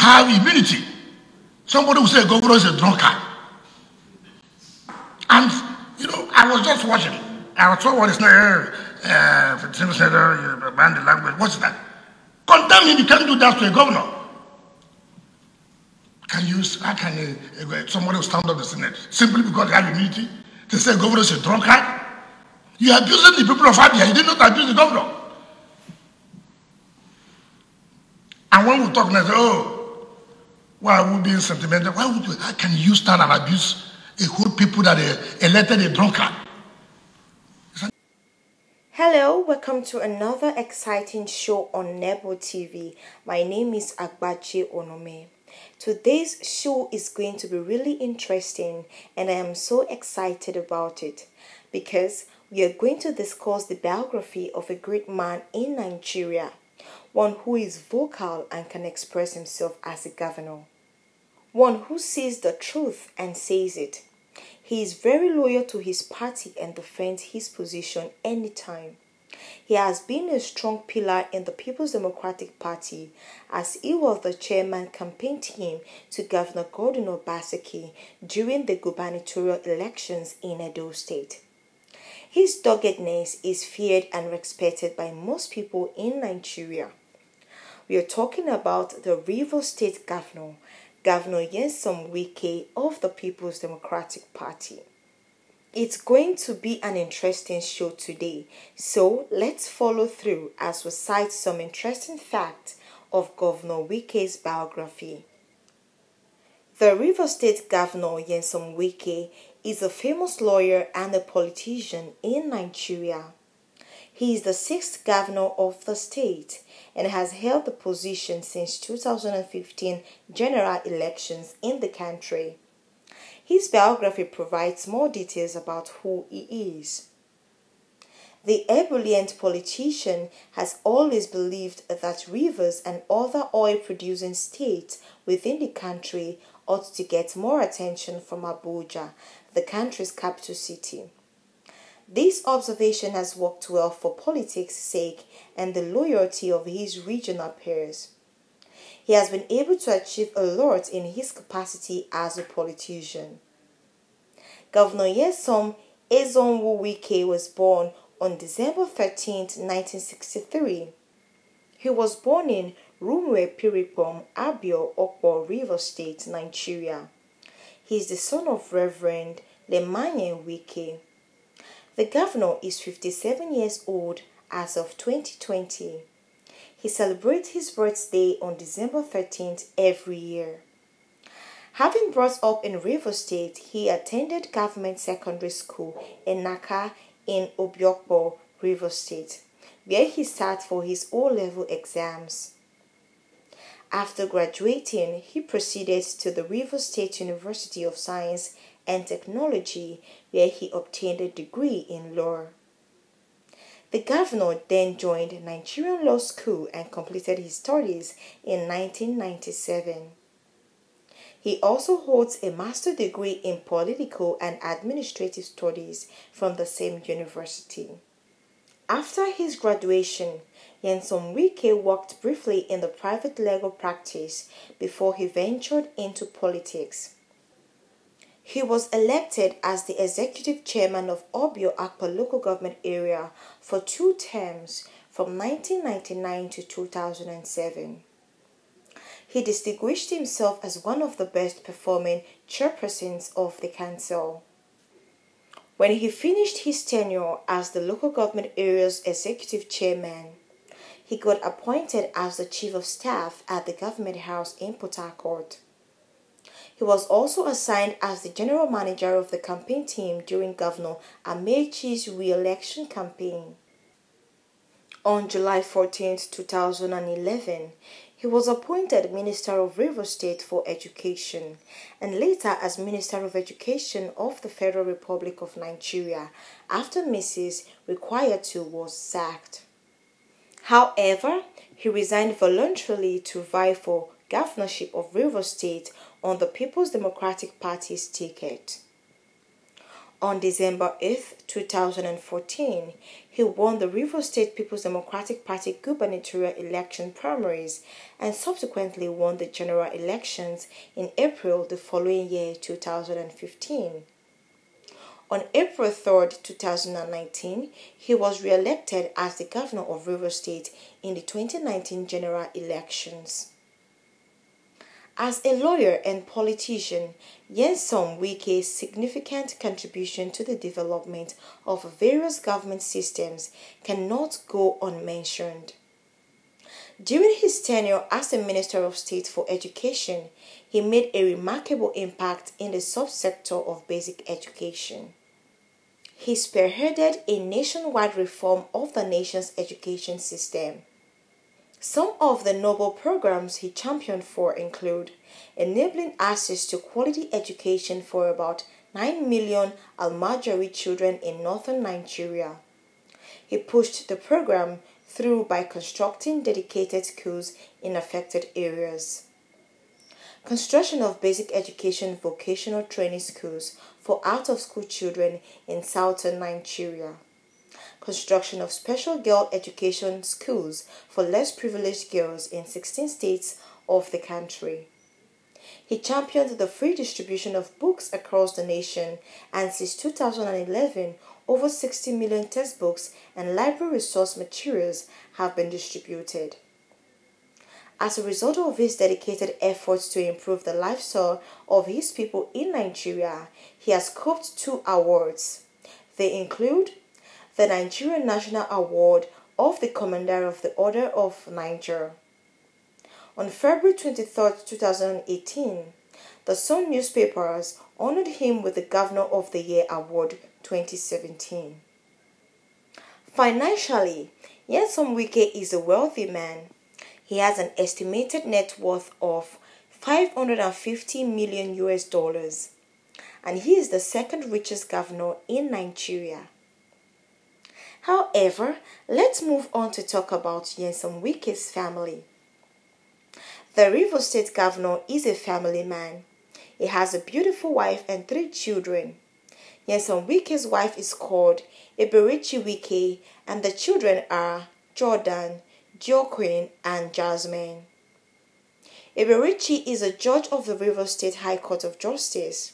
have immunity. Somebody will say a governor is a drunkard. And, you know, I was just watching. I was what is not, uh, senator, uh, man, the language. What's that? Condemn him. You can't do that to a governor. Can you, how can somebody will stand up the Senate simply because they have immunity? They say a governor is a drunkard? You are abusing the people of Abia. You did not abuse the governor. And when we talk, say, oh, why are we being sentimental? Why would you, how can you stand and abuse a whole people that are elected a drunkard? Hello, welcome to another exciting show on Nebo TV. My name is Agbache Onome. Today's show is going to be really interesting and I am so excited about it because we are going to discuss the biography of a great man in Nigeria, one who is vocal and can express himself as a governor, one who sees the truth and says it. He is very loyal to his party and defends his position anytime. He has been a strong pillar in the People's Democratic Party as he was the chairman campaign team to Governor Godwin Obaseki during the gubernatorial elections in Edo State. His doggedness is feared and respected by most people in Nigeria. We are talking about the River State Governor, Governor Nyesom Wike of the People's Democratic Party. It's going to be an interesting show today, so let's follow through as we cite some interesting facts of Governor Wike's biography. The River State Governor Nyesom Wike is a famous lawyer and a politician in Nigeria. He is the sixth governor of the state and has held the position since 2015 general elections in the country. His biography provides more details about who he is. The ebullient politician has always believed that rivers and other oil producing states within the country ought to get more attention from Abuja the country's capital city. This observation has worked well for politics' sake and the loyalty of his regional peers. He has been able to achieve a lot in his capacity as a politician. Governor Nyesom Ezenwo Wike was born on December 13, 1963. He was born in Rumwe Piripom, Abio, Okpo, River State, Nigeria. He is the son of Reverend Lemanye Wike. The governor is 57 years old as of 2020. He celebrates his birthday on December 13th every year. Having brought up in River State, he attended government secondary school in Naka in Obiokpo, River State, where he sat for his O-level exams. After graduating, he proceeded to the River State University of Science and Technology, where he obtained a degree in law. The governor then joined Nigerian Law School and completed his studies in 1997. He also holds a master's degree in political and administrative studies from the same university. After his graduation, Nyesom Wike worked briefly in the private legal practice before he ventured into politics. He was elected as the executive chairman of Obio Akpor local government area for two terms from 1999 to 2007. He distinguished himself as one of the best performing chairpersons of the council. When he finished his tenure as the local government area's executive chairman, he got appointed as the chief of staff at the government house in Port Harcourt. He was also assigned as the general manager of the campaign team during Governor Amaechi's re-election campaign. On July 14, 2011, he was appointed Minister of River State for Education and later as Minister of Education of the Federal Republic of Nigeria after Mrs. Requiatu was sacked. However, he resigned voluntarily to vie for governorship of River State on the People's Democratic Party's ticket. On December 8, 2014, he won the River State People's Democratic Party gubernatorial election primaries and subsequently won the general elections in April the following year, 2015. On April 3, 2019, he was re-elected as the governor of River State in the 2019 general elections. As a lawyer and politician, Nyesom Wike's significant contribution to the development of various government systems cannot go unmentioned. During his tenure as the Minister of State for Education, he made a remarkable impact in the subsector of basic education. He spearheaded a nationwide reform of the nation's education system some of the noble programs he championed for include enabling access to quality education for about 9 million Almajiri children in northern Nigeria. He pushed the program through by constructing dedicated schools in affected areas. Construction of basic education vocational training schools for out of school children in southern Nigeria construction of special girl education schools for less privileged girls in 16 states of the country. He championed the free distribution of books across the nation, and since 2011, over 60 million textbooks and library resource materials have been distributed. As a result of his dedicated efforts to improve the lifestyle of his people in Nigeria, he has copped two awards. They include the Nigerian National Award of the Commander of the Order of Niger. On February 23, 2018, the Sun newspapers honored him with the Governor of the Year Award 2017. Financially, Nyesom Wike is a wealthy man. He has an estimated net worth of 550 million US dollars, and he is the second richest governor in Nigeria. However, let's move on to talk about Nyesom Wike's family. The River State governor is a family man. He has a beautiful wife and three children. Nyesom Wike's wife is called Eberechi Wike and the children are Jordan, Joaquin, and Jasmine. Eberechi is a judge of the River State High Court of Justice.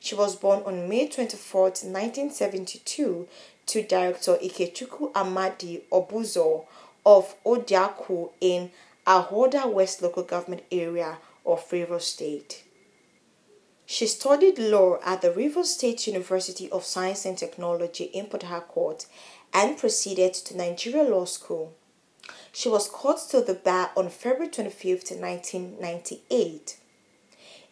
She was born on May 24, 1972, to Director Ikechukwu Amadi Obuzo of Odiaku in Ahoada West Local Government Area of Rivers State. She studied law at the Rivers State University of Science and Technology in Port Harcourt and proceeded to Nigeria Law School. She was called to the bar on February 25, 1998.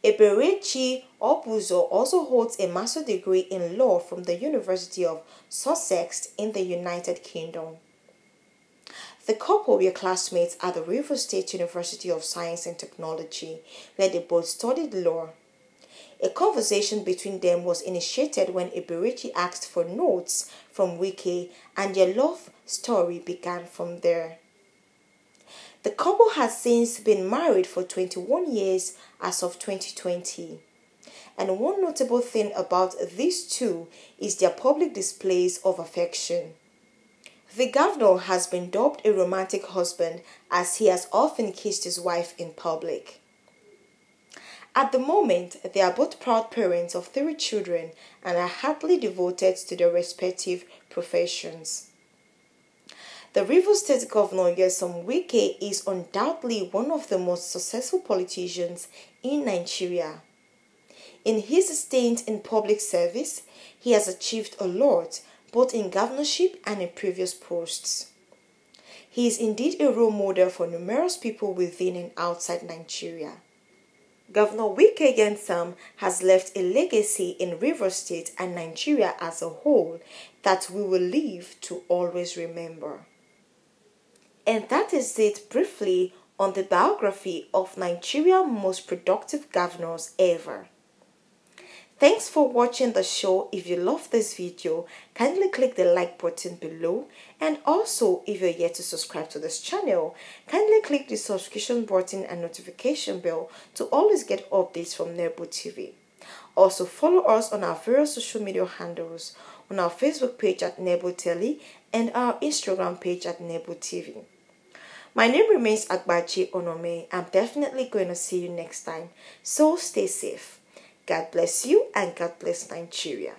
Eberechi Obuzo also holds a master's degree in law from the University of Sussex in the United Kingdom. The couple were classmates at the River State University of Science and Technology, where they both studied law. A conversation between them was initiated when Eberechi asked for notes from Wike, and their love story began from there. The couple has since been married for 21 years as of 2020. And one notable thing about these two is their public displays of affection. The governor has been dubbed a romantic husband as he has often kissed his wife in public. At the moment, they are both proud parents of three children and are heartily devoted to their respective professions. The River State Governor Nyesom Wike is undoubtedly one of the most successful politicians in Nigeria. In his stint in public service, he has achieved a lot both in governorship and in previous posts. He is indeed a role model for numerous people within and outside Nigeria. Governor Wike Nyesom has left a legacy in River State and Nigeria as a whole that we will live to always remember. And that is it briefly on the biography of Nigeria's most productive governors ever. Thanks for watching the show. If you love this video, kindly click the like button below. And also, if you're yet to subscribe to this channel, kindly click the subscription button and notification bell to always get updates from Nebo TV. Also, follow us on our various social media handles on our Facebook page at Nebo Telly and our Instagram page at Nebo TV. My name remains Agbachi Onome. I'm definitely going to see you next time. So stay safe. God bless you and God bless Nigeria.